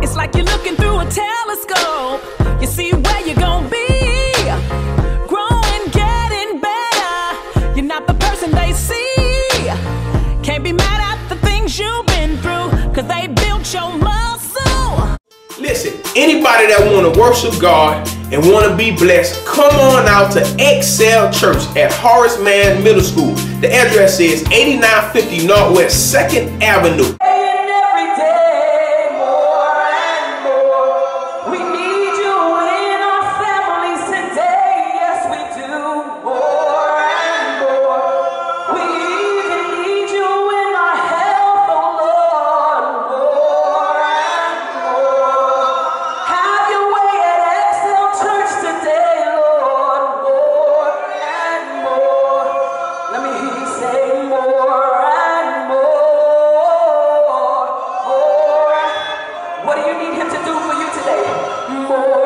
It's like you're looking through a telescope. You see where you're gonna be. Growing, getting better. You're not the person they see. Can't be mad at the things you've been through, cause they built your muscle. Listen, anybody that want to worship God and want to be blessed, come on out to Excel Church at Horace Mann Middle School. The address is 8950 Northwest 2nd Avenue. him to do for you today? More.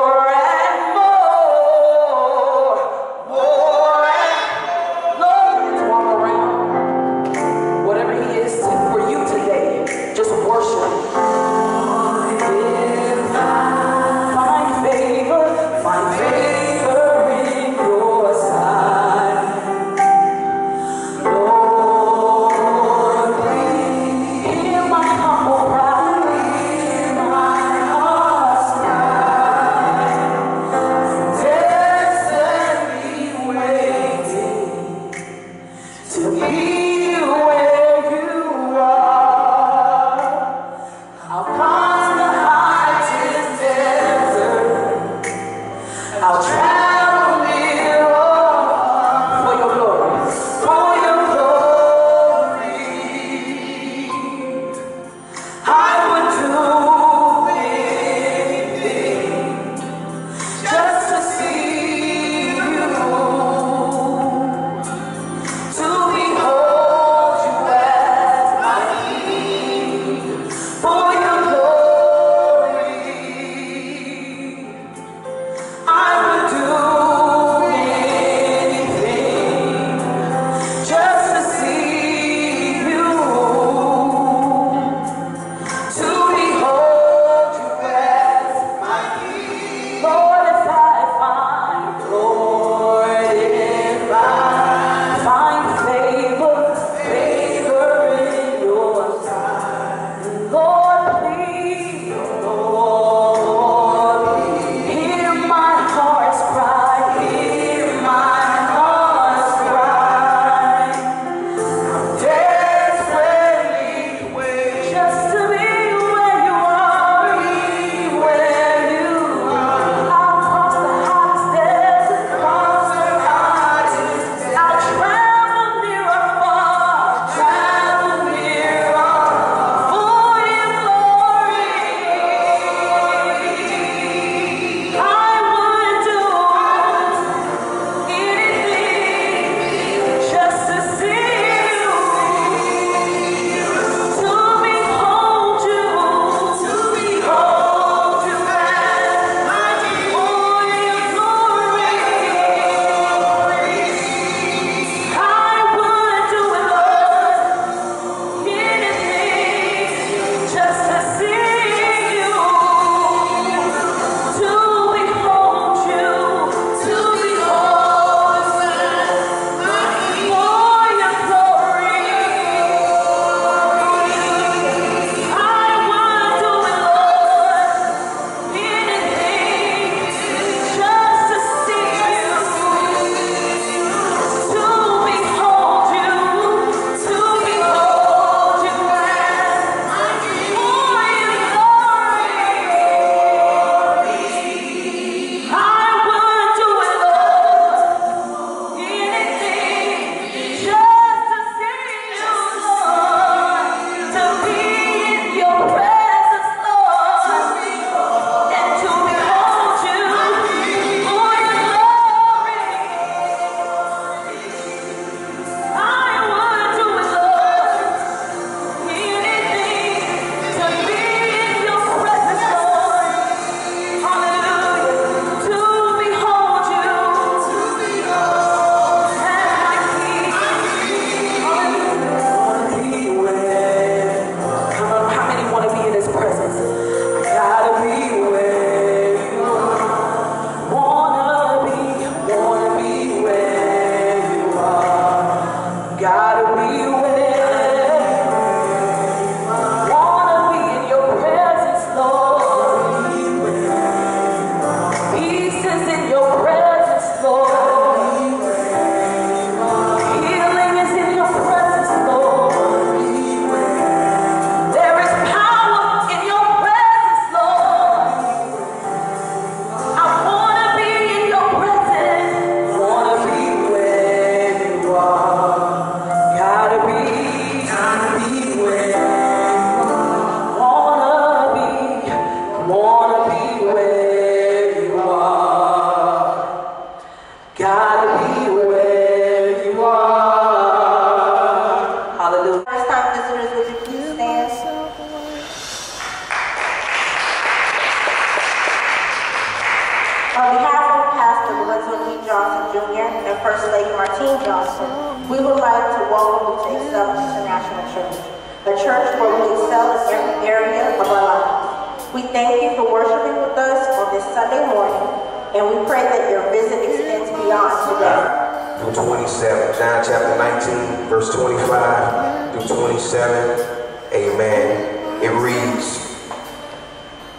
Through 27, John chapter 19, verse 25 through 27. Amen. It reads,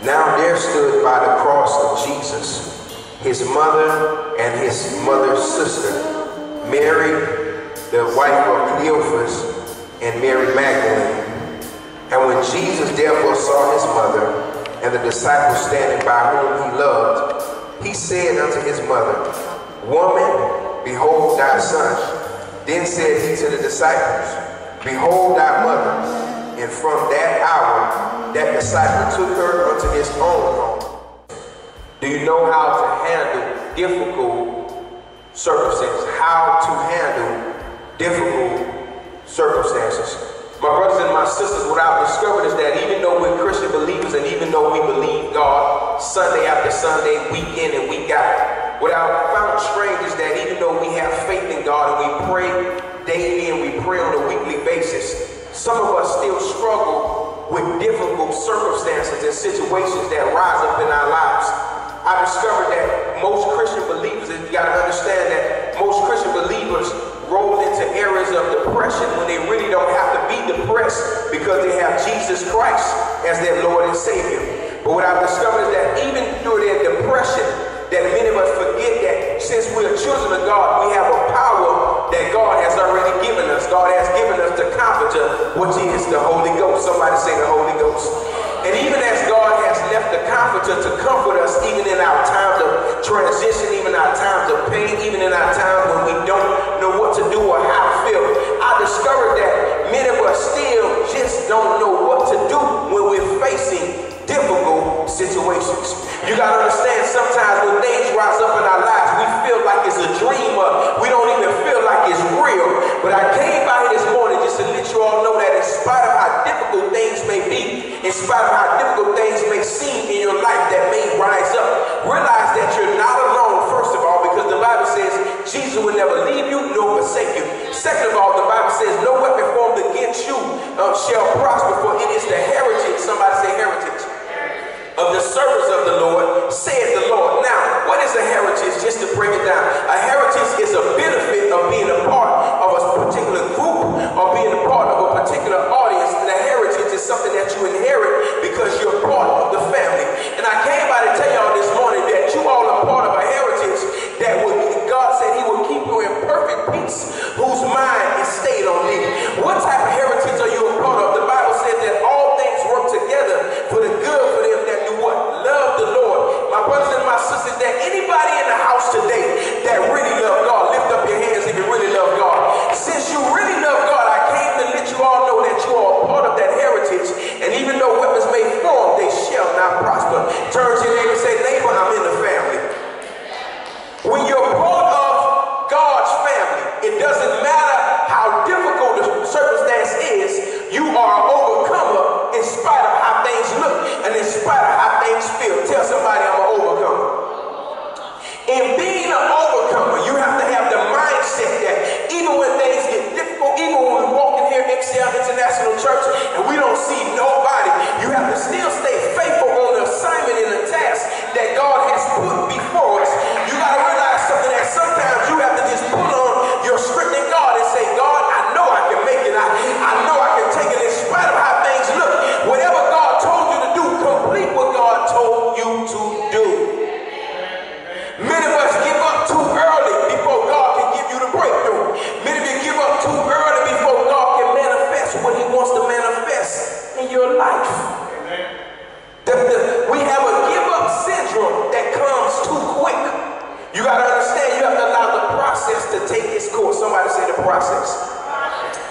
Now there stood by the cross of Jesus his mother and his mother's sister, Mary, the wife of Cleophas, and Mary Magdalene. And when Jesus therefore saw his mother and the disciples standing by whom he loved, he said unto his mother, Woman, behold thy son. Then said he to the disciples, Behold thy mother. And from that hour, that disciple took her unto his own home. Do you know how to handle difficult circumstances? How to handle difficult circumstances? My brothers and my sisters, what I've discovered is that even though we're Christian believers and even though we believe God Sunday after Sunday, week in and week out, what I've found strange is that even though we have faith in God and we pray daily and we pray on a weekly basis, some of us still struggle with difficult circumstances and situations that rise up in our lives. I discovered that most Christian believers, and you got to understand that most Christian believers roll into areas of depression when they really don't have to be depressed because they have Jesus Christ as their Lord and Savior. But what I've discovered is that even through their depression, that many of us forget that since we're children of God, we have a power that God has already given us. God has given us the comforter, which is the Holy Ghost. Somebody say the Holy Ghost. And even as God has left the comforter to comfort us, even in our times of transition, even our times of pain, even in our times when we don't know what to do or how to feel, I discovered that many of us still just don't know what to do when we're facing difficult situations. You gotta understand sometimes when things rise up in our lives, we feel like it's a dream or we don't even feel like it's real. But I came by here this morning just to let you all know that in spite of how difficult things may be, in spite of how difficult things may seem in your life that may rise up, realize that you're not alone, first of all, because the Bible says Jesus will never leave you nor forsake you. Second of all, the Bible says no weapon formed against you um, shall prosper, for it is the heritage, somebody say heritage, of the servants of the Lord, saith the Lord. Now, what is a heritage? Just to break it down, a heritage is a benefit of being a part of a particular group or being a part of a particular audience. The heritage is something that you inherit because you're part of the family. And I came by to tell y'all process.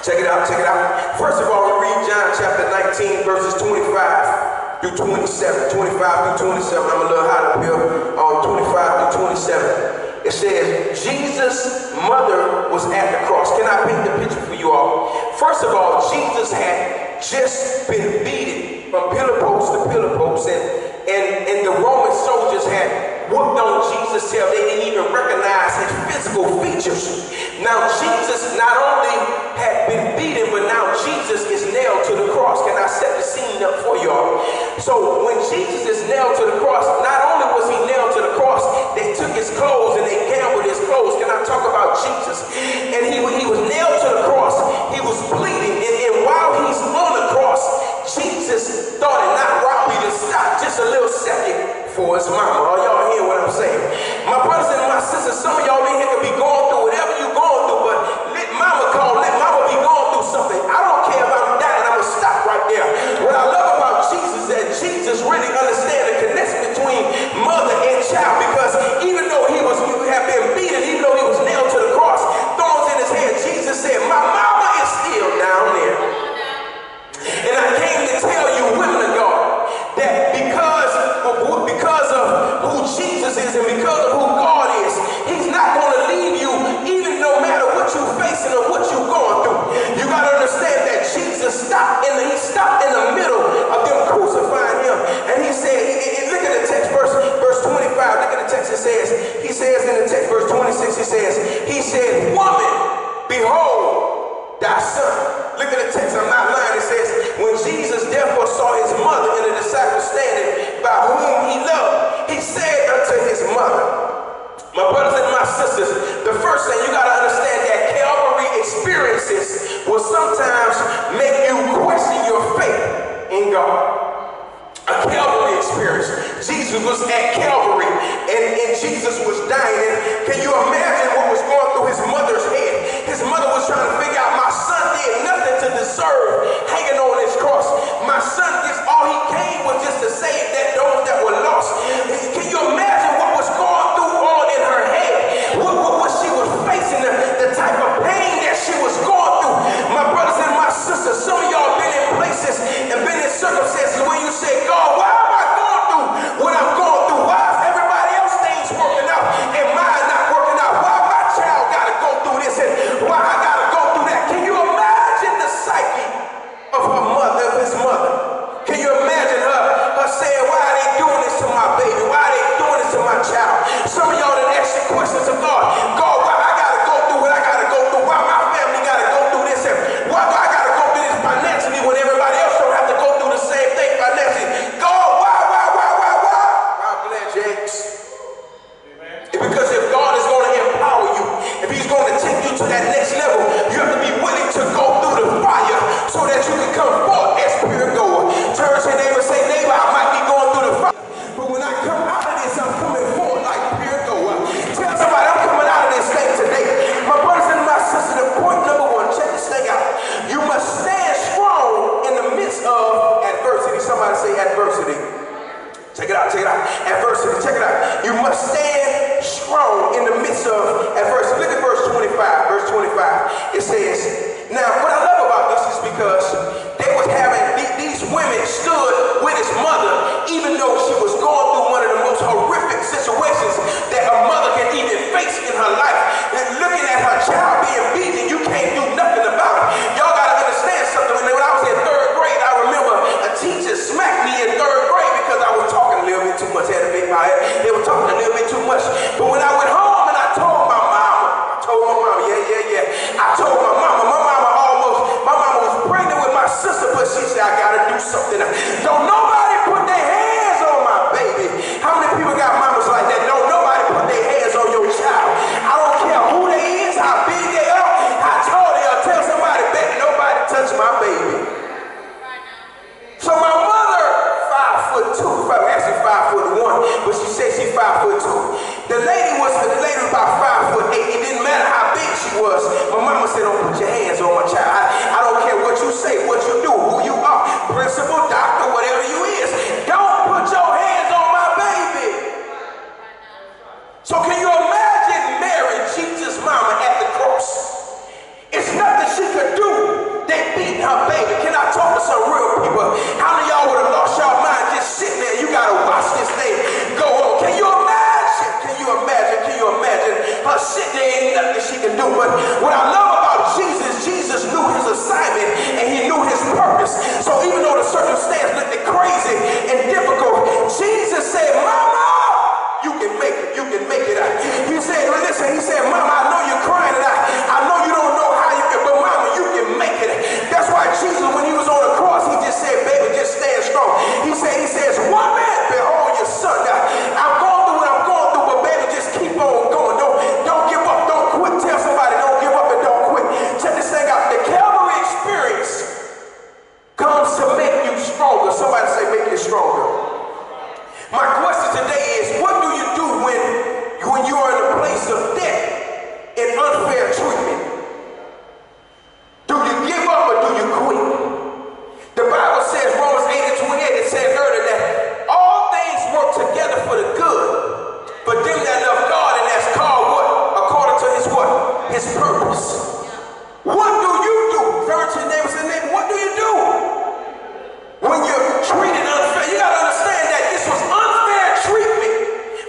Check it out, check it out. First of all, we read John chapter 19, verses 25 through 27. 25 through 27. I'm a little hot up here on 25 through 27. It says, Jesus' mother was at the cross. Can I paint the picture for you all? First of all, Jesus had just been beaten from pillar post to pillar post, and, and, and the Roman soldiers had what don't Jesus tell? They didn't even recognize his physical features. Now Jesus not only had been beaten, but now Jesus is nailed to the cross. Can I set the scene up for y'all? So when Jesus is nailed to the cross, not only was he nailed to the cross, they took his clothes and they gambled his clothes. Can I talk about Jesus? And he, he was nailed to the cross. for his mama. Are y'all hear what I'm saying? My brothers and my sisters, some of y'all in here could be going through it. Jesus was at Calvary and, and Jesus was dying. And can you imagine what was going through his mother's head? His mother was trying to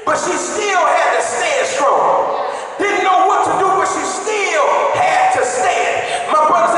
but she still had to stand strong. Didn't know what to do, but she still had to stand. My brother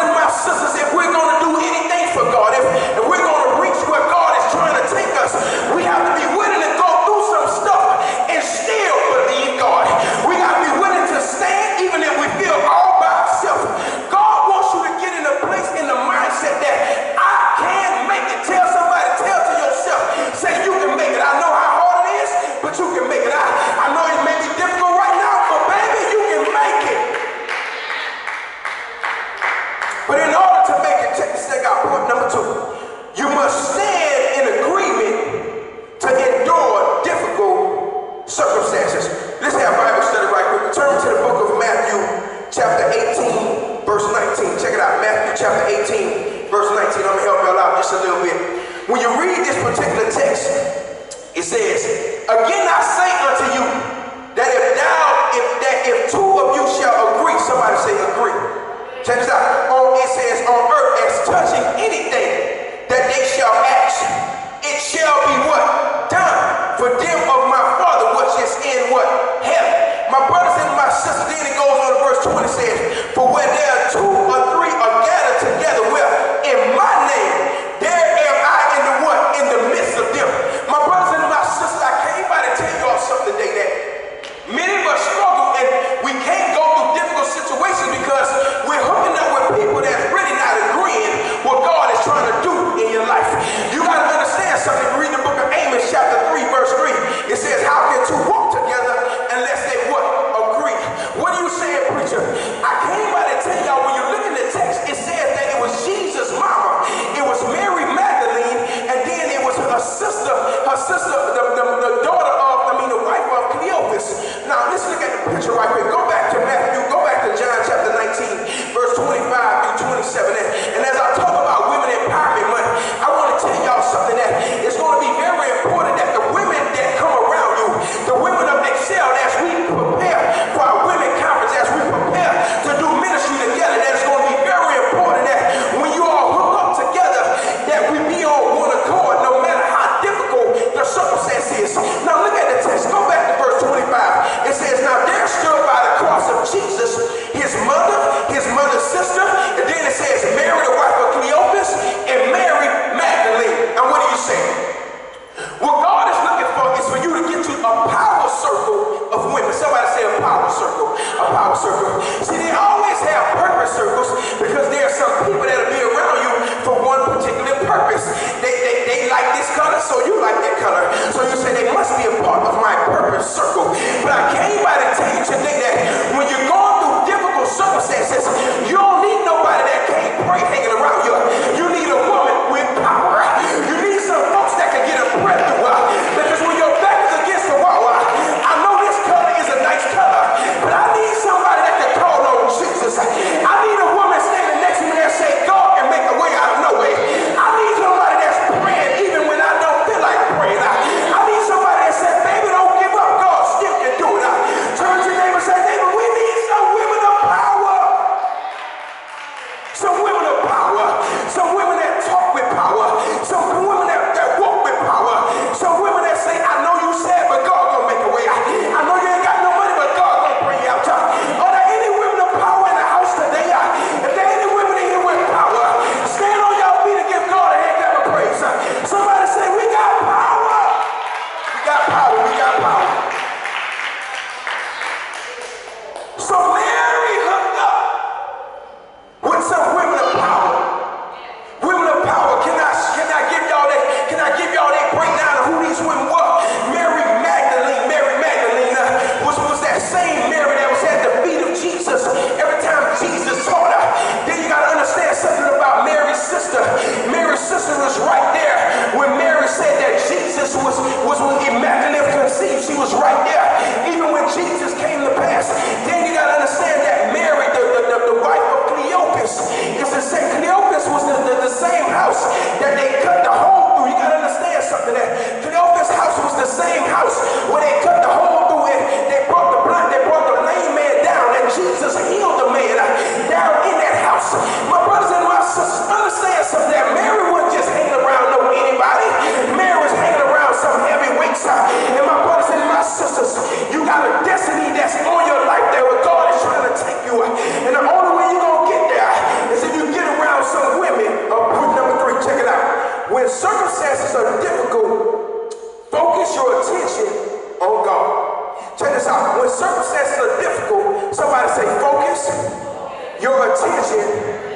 attention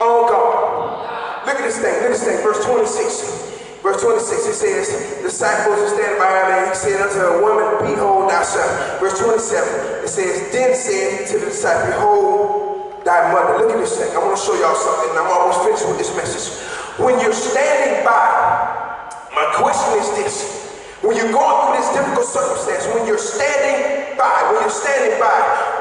on oh, God. Look at this thing. Look at this thing. Verse 26. Verse 26, it says, disciples are standing by him, and he said unto a woman, Behold thy son. Verse 27, it says, Then said to the disciple, Behold thy mother. Look at this thing. I want to show y'all something. I'm almost finished with this message. When you're standing by, my question is this. When you're going through this difficult circumstance, when you're standing by, when you're standing by,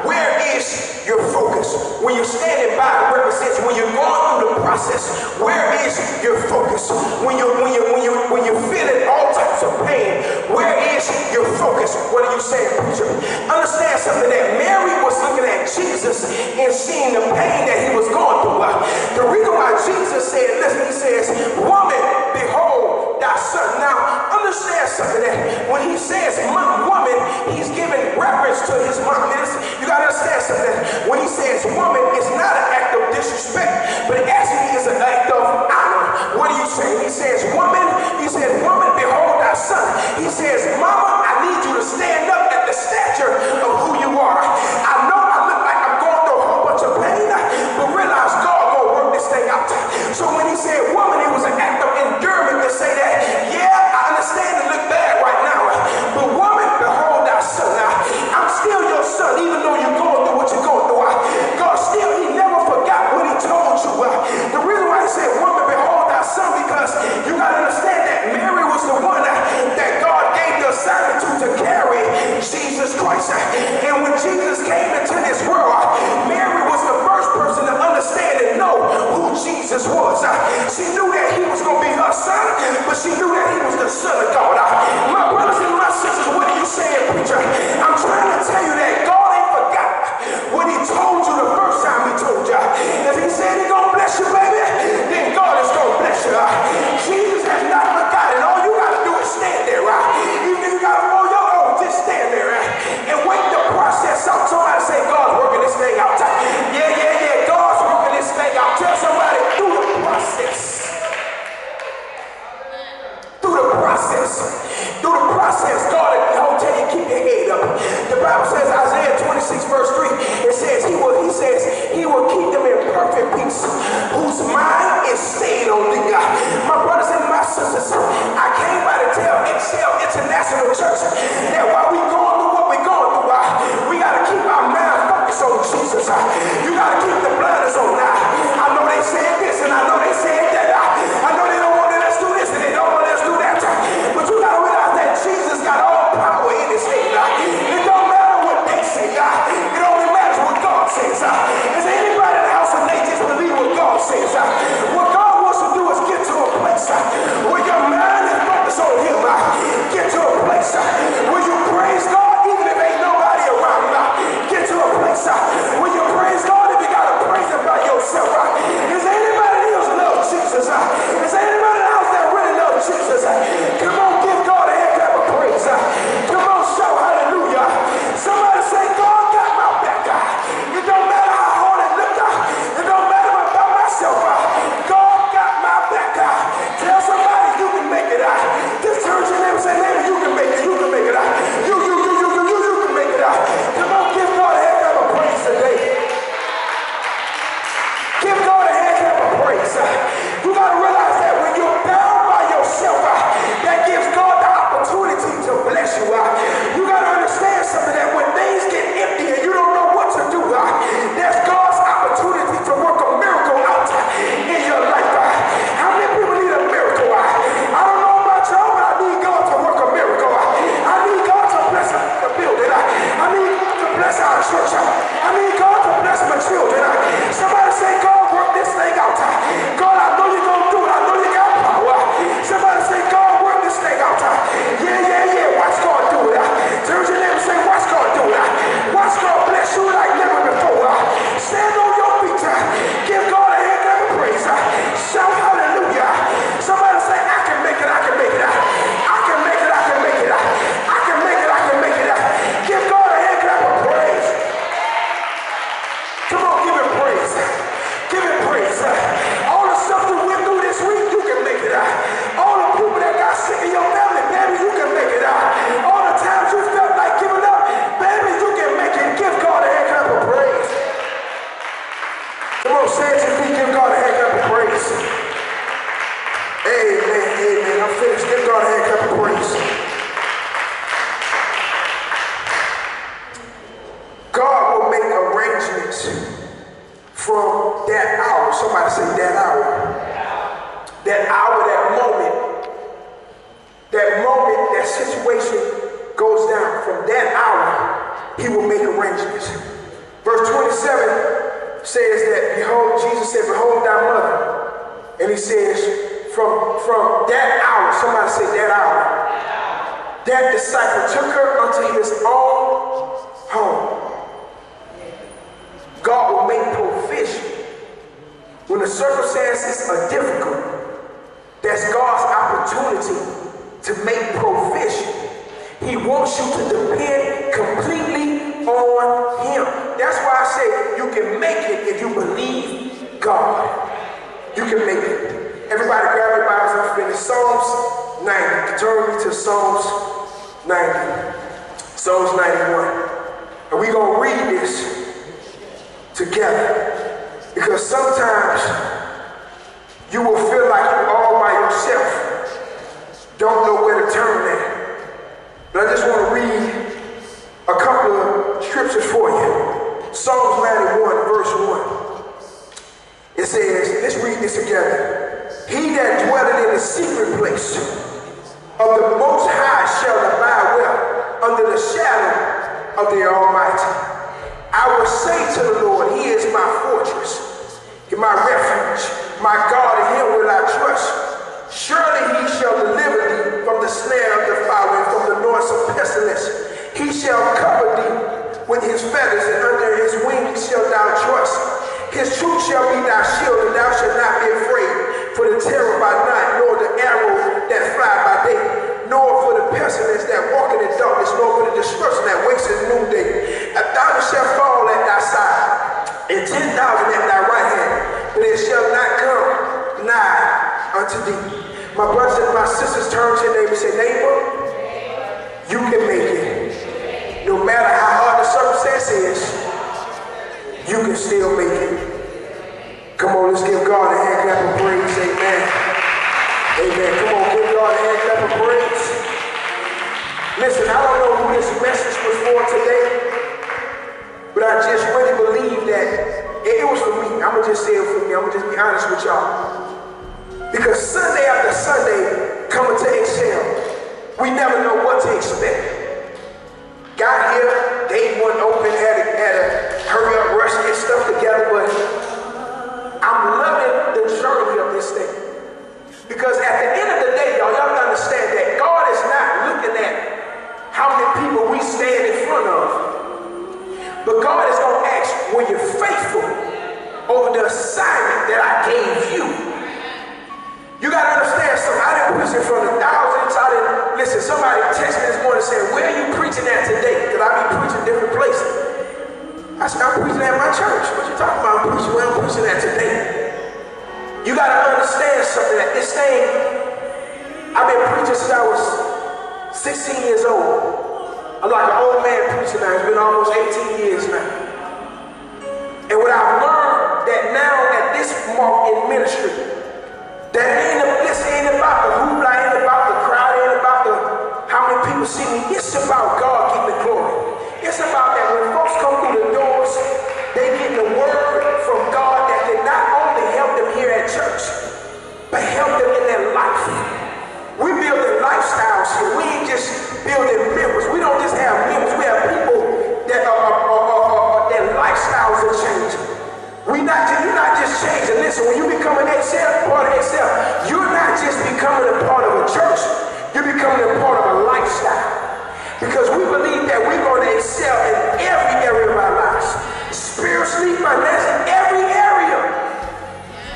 where is your focus? When you're standing by it represents when you're going through the process, where is your focus? When you're when you when you when you're feeling all types of pain, where is your focus? What are you saying, preacher? Understand something that Mary was looking at Jesus and seeing the pain that he was going through. Uh, the reason why Jesus said, listen, he says, Woman, behold thy son. Now understand something that when he says woman, he's giving reference to his mom. You gotta understand something. When he says woman, it's not an act of disrespect, but it actually is an act of honor. What are you saying? He says woman, he says, woman, behold thy son. He says, Mama, I need you to stand up at the stature came into this world, Mary was the first person to understand and know who Jesus was. She knew that he was going to be her son, but she knew that he was the son of God. My brothers and my sisters, what are you saying, preacher? I'm trying to tell you that will make arrangements. Verse 27 says that, behold, Jesus said, behold thy mother. And he says, from, from that hour, somebody say that hour, that disciple took her unto his own home. God will make provision. When the circumstances are difficult, that's God's opportunity to make provision. He wants you to depend completely on Him. That's why I say you can make it if you believe God. You can make it. Everybody grab your Bibles and finish. Psalms 90. Turn me to Psalms 90. Psalms 91. And we're going to read this together. Because sometimes you will feel like you're all by yourself. Don't know where to turn. But I just want to read can still make it. Come on, let's give God a hand clap of praise. Amen. Amen. Come on, give God a hand clap of praise. Listen, I don't know who this message was for today. But I just really believe that it, was for me. I'm gonna just say it for me. I'm gonna just be honest with y'all. Because Sunday after Sunday, coming to Excel, we never know what to expect. Got here, day one open, But God is going to ask, were you faithful over the assignment that I gave you? You got to understand something. I didn't preach in front of thousands. I didn't, listen, somebody texted me this morning saying, where are you preaching at today? Because I be preaching different places. I said, I'm preaching at my church. What you talking about? I'm preaching where I'm preaching at today. You got to understand something that this thing, I've been preaching since I was 16 years old. I'm like an old man preaching now. It's been almost 18 years now. And what I've learned that now at this mark in ministry, that ain't a, this ain't about the hoopla, ain't about the crowd, ain't about the how many people see me. It's about God getting the glory. It's about So when you become an Excel, part of Excel, you're not just becoming a part of a church, you're becoming a part of a lifestyle. Because we believe that we're going to excel in every area of our lives. Spiritually, financially, every area.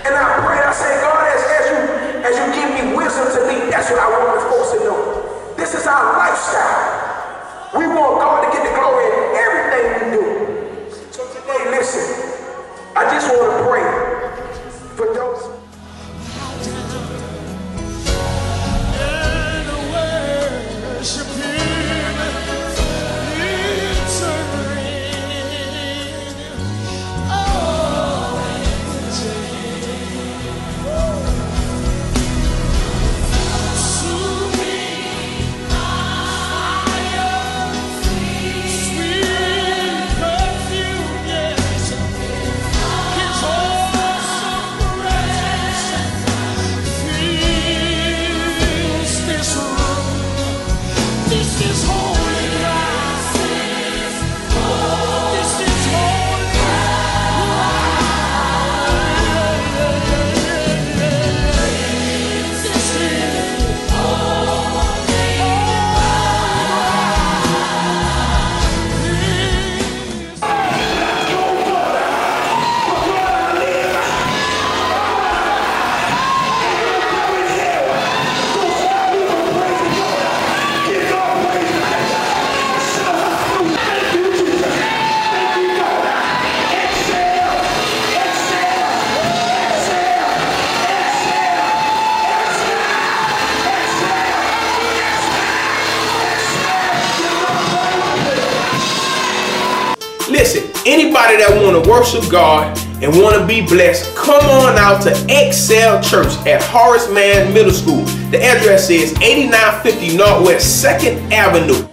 And I pray, I say, God, as, as you as you give me wisdom to lead, that's what I want the folks to know. This is our lifestyle. We want God worship God and want to be blessed, come on out to Excel Church at Horace Mann Middle School. The address is 8950 Northwest 2nd Avenue.